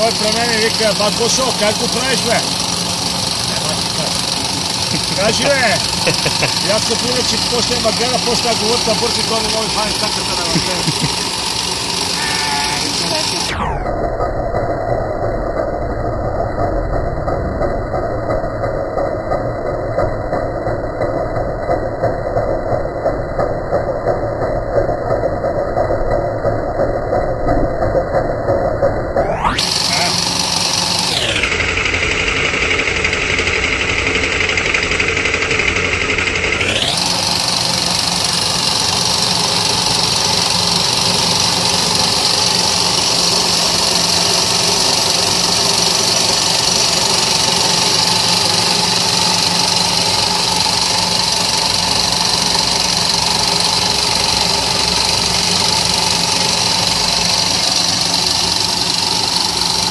Той при мен и вика, бат Бошо, как го правиш, бе? Кажи, бе! И аз като иначе, какво ще има гледа, после да говоря, бързи, то не може да хвани стаката на въпреки.